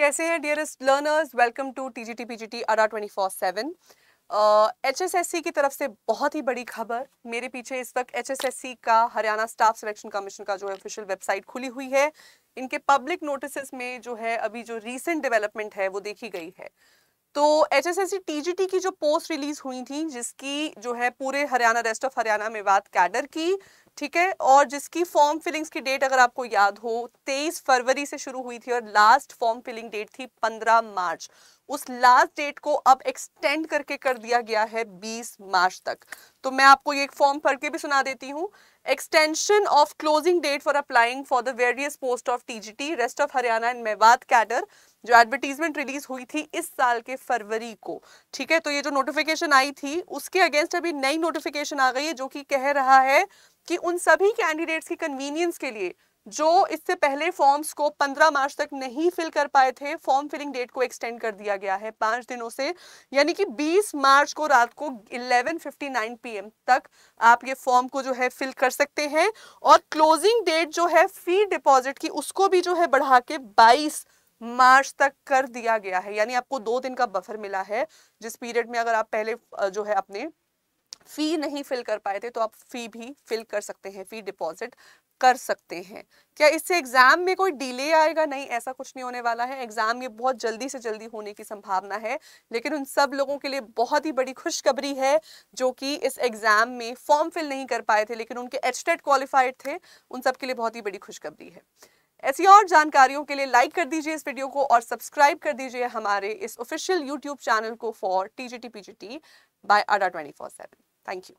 कैसे हैं dearest learners welcome to T G T P G T Adda twenty four seven H S S C की तरफ़ से बहुत ही बड़ी खबर। मेरे पीछे इस वक्त एच एस एस सी का हरियाणा स्टाफ सिलेक्शन कमीशन का जो है ऑफिशियल वेबसाइट खुली हुई है, इनके पब्लिक नोटिस में जो है, अभी जो रीसेंट डेवलपमेंट है, वो देखी गई है। तो H S S C T G T की जो पोस्ट रिलीज़ हुई थी, जिसकी जो है पूरे हरियाणा रेस्ट ऑफ़ हरियाणा में बात कैडर की ठीक है? और जिसकी फॉर्म फिलिंग्स की डेट अगर आपको याद हो 23 फरवरी से शुरू हुई थी और लास्ट फॉर्म फिलिंग डेट थी 15 मार्च। उस लास्ट डेट को अब एक्सटेंड करके कर दिया गया है 20 मार्च तक। तो मैं आपको ये एक फॉर्म पढ़ के भी सुना देती हूँ। Extension of closing date for applying for the various post of TGT rest of Haryana and Mewat cadre जो एडवर्टीजमेंट रिलीज़ हुई थी इस साल के फरवरी को। ठीक है? तो ये जो नोटिफिकेशन आई थी, उसके अगेंस्ट अभी नई नोटिफिकेशन आ गई है, जो कि कह रहा है कि उन सभी कैंडिडेट्स की कन्वीनियंस के लिए, जो इससे पहले फॉर्म्स को 15 मार्च तक नहीं फिल कर पाए थे फॉर्म फिलिंग डेट को एक्सटेंड कर दिया गया है पाँच दिनों से। यानी कि 20 मार्च को रात को 11:59 पीएम तक आप ये फॉर्म को जो है फिल कर सकते हैं। और क्लोजिंग डेट जो है फ़ी डिपॉजिट की, उसको भी जो है बढ़ा के 22 मार्च तक कर दिया गया है। यानी आपको दो दिन का बफर मिला है, जिस पीरियड में अगर आप पहले जो है अपने फ़ी नहीं फिल कर पाए थे तो आप फ़ी भी फिल कर सकते हैं फ़ी डिपॉजिट कर सकते हैं। क्या इससे एग्ज़ाम में कोई डिले आएगा? नहीं, ऐसा कुछ नहीं होने वाला है। एग्ज़ाम ये बहुत जल्दी से जल्दी होने की संभावना है, लेकिन उन सब लोगों के लिए बहुत ही बड़ी खुशखबरी है, जो कि इस एग्ज़ाम में फॉर्म फिल नहीं कर पाए थे, लेकिन उनके एच क्वालिफाइड थे, उन सब के लिए बहुत ही बड़ी खुशखबरी है। ऐसी और जानकारियों के लिए लाइक कर दीजिए इस वीडियो को और सब्सक्राइब कर दीजिए हमारे इस ऑफिशियल यूट्यूब चैनल को for T G T P G T by Adda twenty four seven thank you